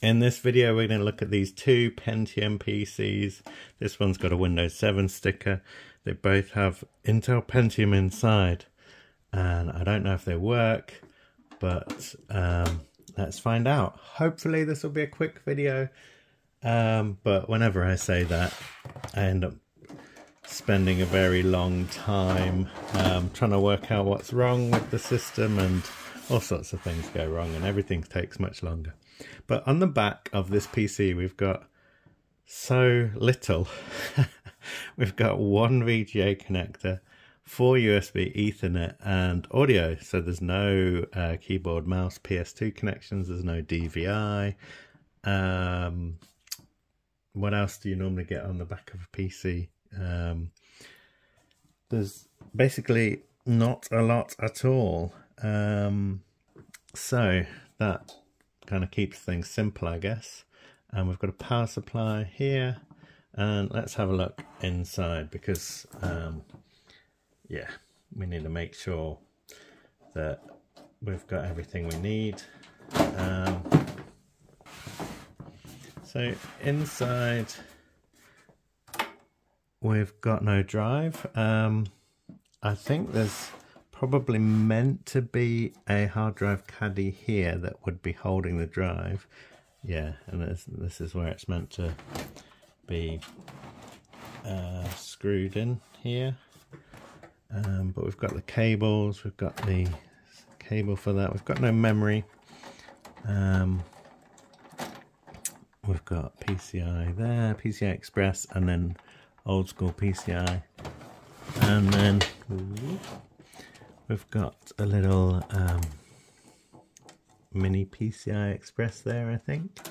In this video, we're going to look at these two Pentium PCs. This one's got a Windows 7 sticker. They both have Intel Pentium inside. And I don't know if they work, but um, let's find out. Hopefully this will be a quick video. Um, but whenever I say that, I end up spending a very long time um, trying to work out what's wrong with the system and all sorts of things go wrong and everything takes much longer. But on the back of this PC, we've got so little. we've got one VGA connector, four USB Ethernet and audio. So there's no uh, keyboard, mouse, PS2 connections. There's no DVI. Um, what else do you normally get on the back of a PC? Um, there's basically not a lot at all. Um, so that kind of keeps things simple, I guess. And we've got a power supply here. And let's have a look inside because, um, yeah, we need to make sure that we've got everything we need. Um, so inside, we've got no drive. Um, I think there's probably meant to be a hard drive caddy here that would be holding the drive. Yeah, and this, this is where it's meant to be uh, screwed in here. Um, but we've got the cables, we've got the cable for that. We've got no memory. Um, we've got PCI there, PCI Express, and then old school PCI. And then We've got a little um, mini PCI Express there, I think.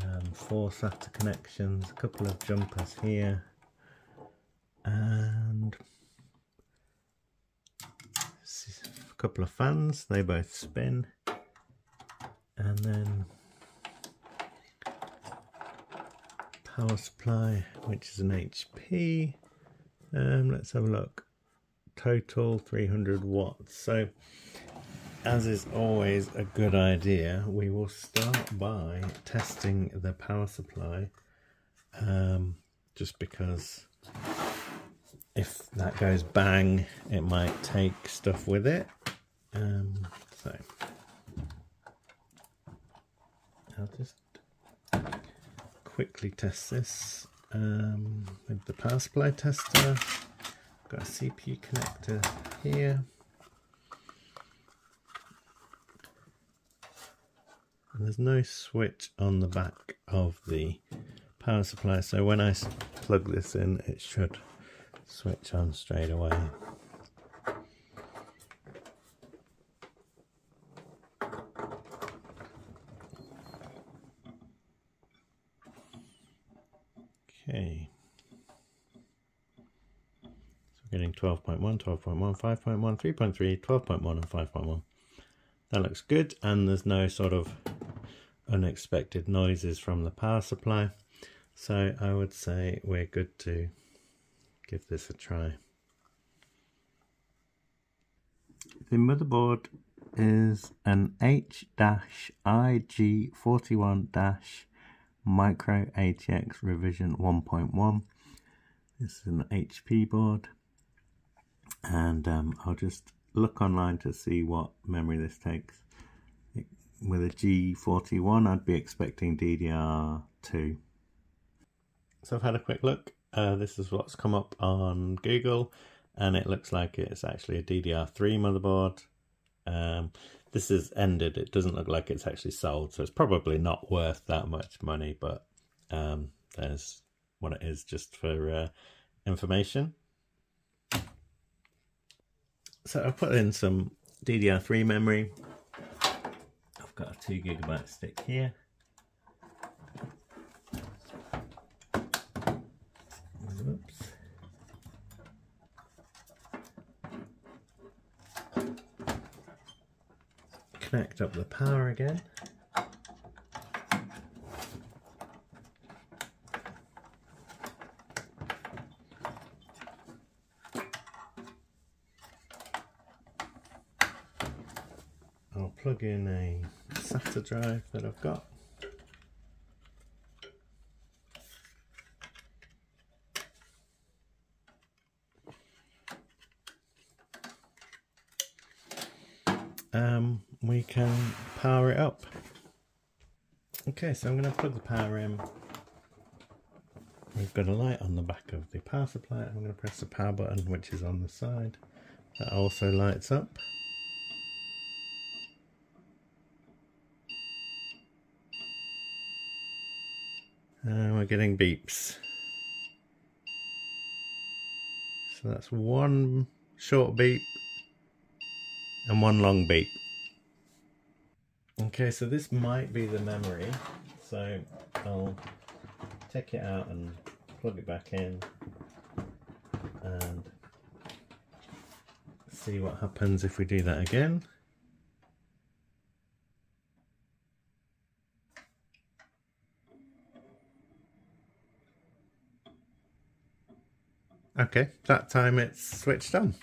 Um, four SATA connections, a couple of jumpers here, and a couple of fans. They both spin, and then power supply, which is an HP. Um, let's have a look total 300 watts. So, as is always a good idea, we will start by testing the power supply. Um, just because if that goes bang, it might take stuff with it. Um, so, I'll just quickly test this um, with the power supply tester. Got a CPU connector here. And there's no switch on the back of the power supply, so when I plug this in, it should switch on straight away. Okay. Getting 12.1, 12.1, 5.1, 3.3, 12.1 and 5.1. That looks good and there's no sort of unexpected noises from the power supply. So I would say we're good to give this a try. The motherboard is an H-IG41- Micro ATX revision 1.1. This is an HP board and um, I'll just look online to see what memory this takes. With a G41 I'd be expecting DDR2. So I've had a quick look. Uh, this is what's come up on Google and it looks like it's actually a DDR3 motherboard. Um, this is ended, it doesn't look like it's actually sold, so it's probably not worth that much money, but um, there's what it is just for uh, information. So I've put in some DDR3 memory. I've got a 2 gigabyte stick here. Oops. Connect up the power again. plug in a SATA drive that I've got. Um, we can power it up. Okay, so I'm going to plug the power in. We've got a light on the back of the power supply. I'm going to press the power button, which is on the side. That also lights up. And we're getting beeps. So that's one short beep and one long beep. Okay, so this might be the memory. So I'll take it out and plug it back in and see what happens if we do that again. Okay, that time it's switched on.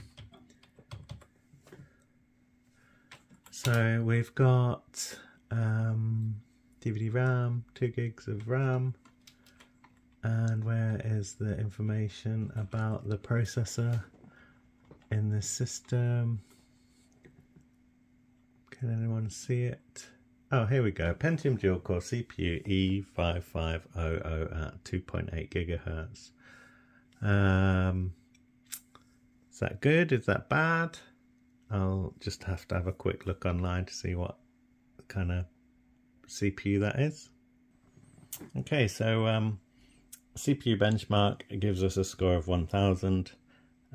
So we've got um, DVD RAM, 2 gigs of RAM, and where is the information about the processor in the system? Can anyone see it? Oh, here we go. Pentium dual core CPU E5500 at 2.8 gigahertz. Um, is that good? Is that bad? I'll just have to have a quick look online to see what kind of CPU that is. Okay, so um, CPU benchmark gives us a score of 1000.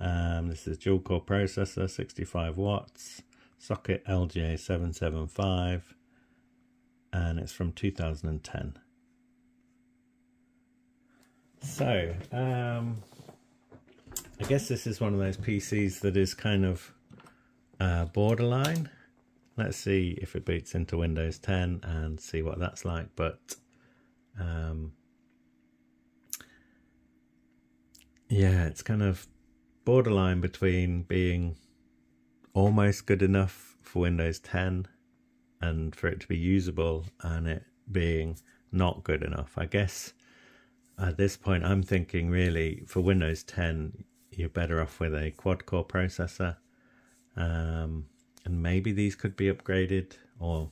Um, this is dual core processor, 65 watts, socket LGA775, and it's from 2010. So, um, I guess this is one of those PCs that is kind of uh, borderline. Let's see if it boots into Windows 10 and see what that's like. But um, yeah, it's kind of borderline between being almost good enough for Windows 10 and for it to be usable and it being not good enough. I guess at this point I'm thinking really for Windows 10 you're better off with a quad core processor. Um, and maybe these could be upgraded or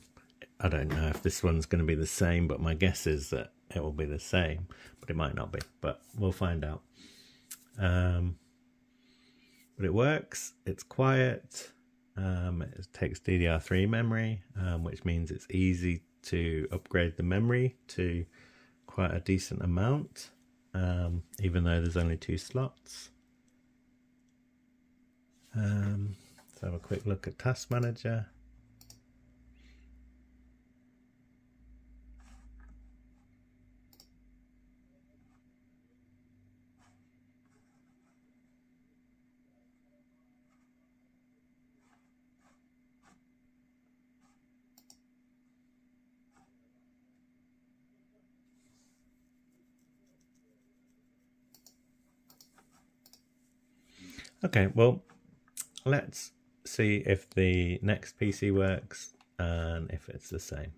I don't know if this one's going to be the same but my guess is that it will be the same but it might not be but we'll find out. Um, but it works it's quiet um, it takes DDR3 memory um, which means it's easy to upgrade the memory to quite a decent amount um, even though there's only two slots um, let's have a quick look at Task Manager. Okay, well, let's see if the next PC works and if it's the same.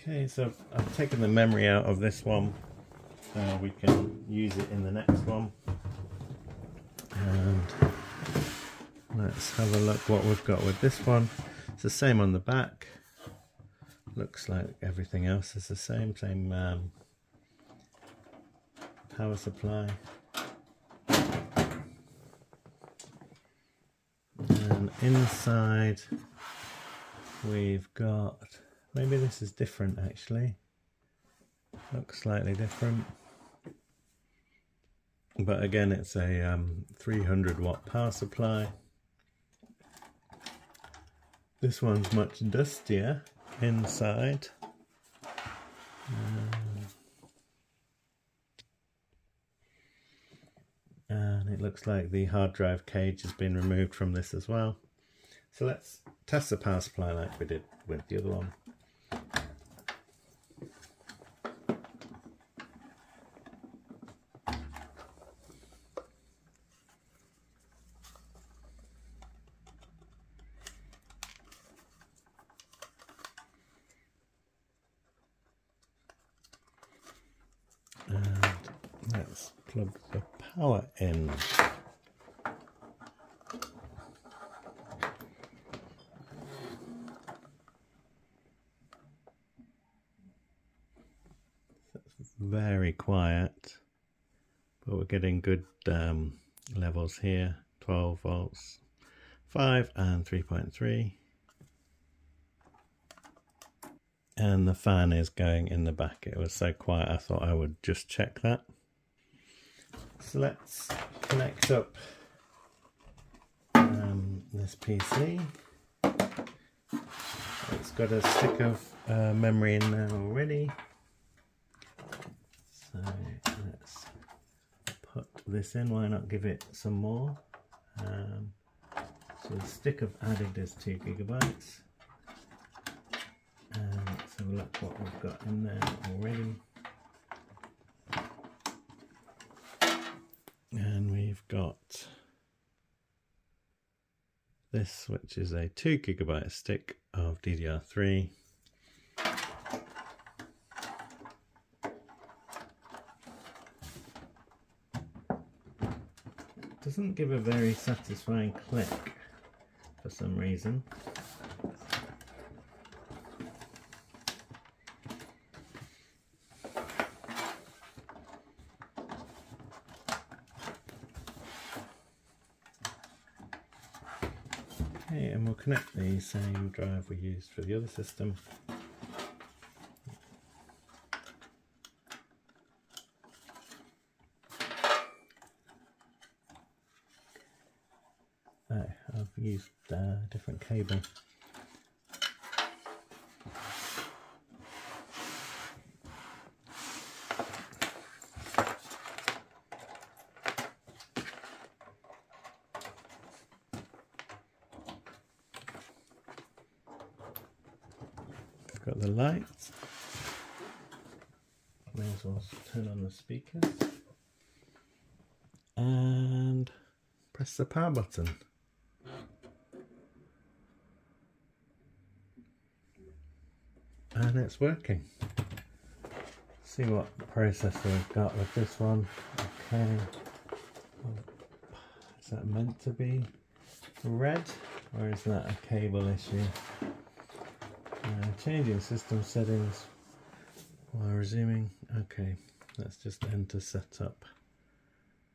Okay, so I've taken the memory out of this one so we can use it in the next one. And let's have a look what we've got with this one. It's the same on the back. Looks like everything else is the same, same um, power supply. And inside we've got, maybe this is different actually. Looks slightly different. But again, it's a um, 300 watt power supply. This one's much dustier inside. Um, and it looks like the hard drive cage has been removed from this as well. So let's test the power supply like we did with the other one. Let's plug the power in. That's very quiet, but we're getting good um, levels here 12 volts, 5 and 3.3. And the fan is going in the back. It was so quiet, I thought I would just check that. So let's connect up um, this PC. It's got a stick of uh, memory in there already. So let's put this in. Why not give it some more? Um, so the stick I've added is two gigabytes. Have a look what we've got in there already. And we've got this, which is a two gigabyte stick of DDR3. Doesn't give a very satisfying click for some reason. Okay, and we'll connect the same drive we used for the other system. Oh, I've used a different cable. Got the lights. May as well turn on the speakers. And press the power button. And it's working. See what processor we've got with this one. Okay. Is that meant to be red? Or is that a cable issue? Changing system settings while resuming. Okay, let's just enter setup.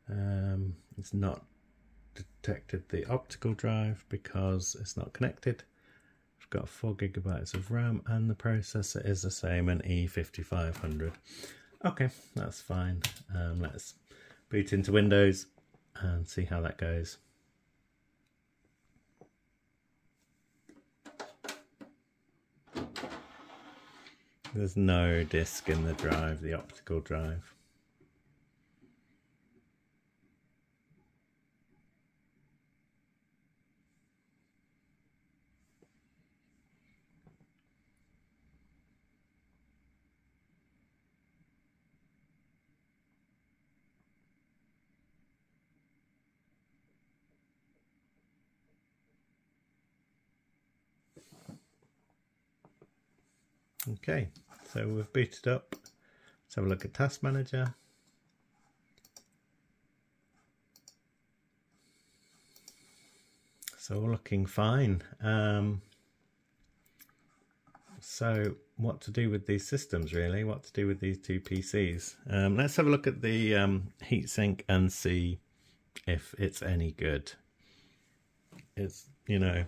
Um, it's not detected the optical drive because it's not connected. I've got 4 gigabytes of RAM and the processor is the same, an E5500. Okay, that's fine. Um, let's boot into Windows and see how that goes. There's no disk in the drive, the optical drive. Okay, so we've booted up. Let's have a look at Task Manager. So looking fine. Um, so what to do with these systems really? What to do with these two PCs? Um, let's have a look at the um, heatsink and see if it's any good. It's, you know,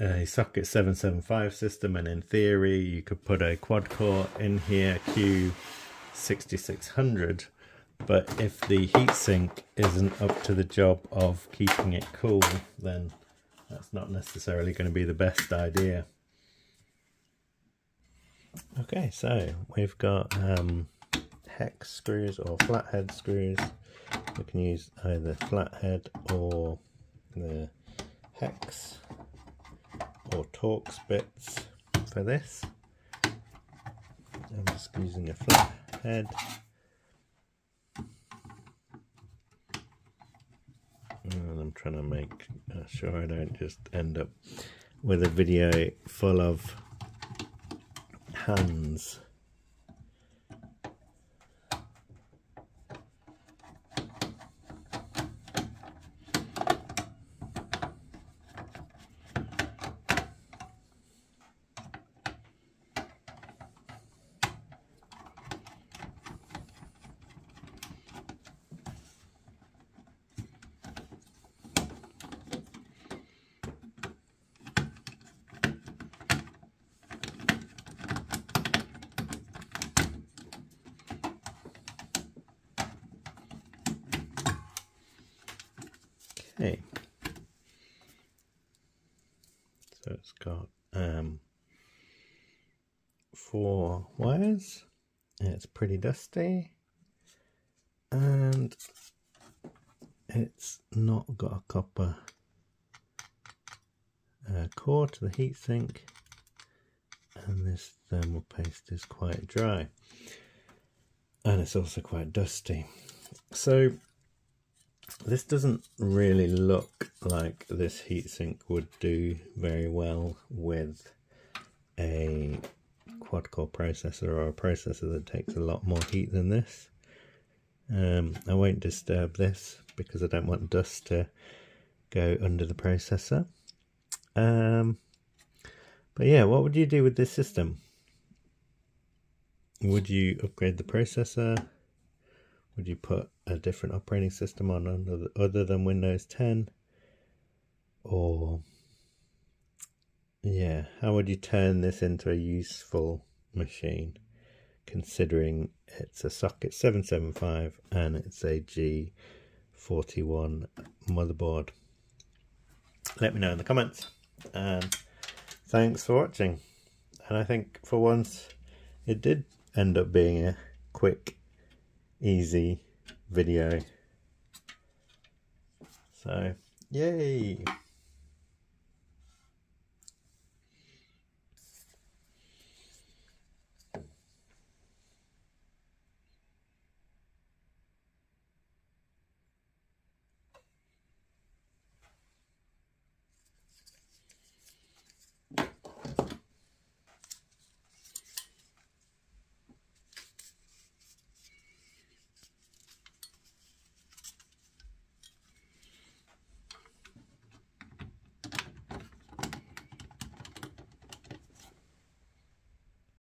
a socket 775 system and in theory you could put a quad core in here Q6600 but if the heatsink isn't up to the job of keeping it cool then that's not necessarily going to be the best idea. Okay so we've got um, hex screws or flathead screws. We can use either flathead or the hex or Torx bits for this. I'm just using a flat head. And I'm trying to make sure I don't just end up with a video full of hands. Okay. So it's got um, four wires. It's pretty dusty. And it's not got a copper uh, core to the heatsink. And this thermal paste is quite dry. And it's also quite dusty. So this doesn't really look like this heatsink would do very well with a quad-core processor or a processor that takes a lot more heat than this. Um, I won't disturb this because I don't want dust to go under the processor. Um, but yeah, what would you do with this system? Would you upgrade the processor? Would you put a different operating system on other, other than Windows 10? Or, yeah, how would you turn this into a useful machine? Considering it's a socket 775 and it's a G41 motherboard. Let me know in the comments. And thanks for watching. And I think for once it did end up being a quick easy video. So, yay!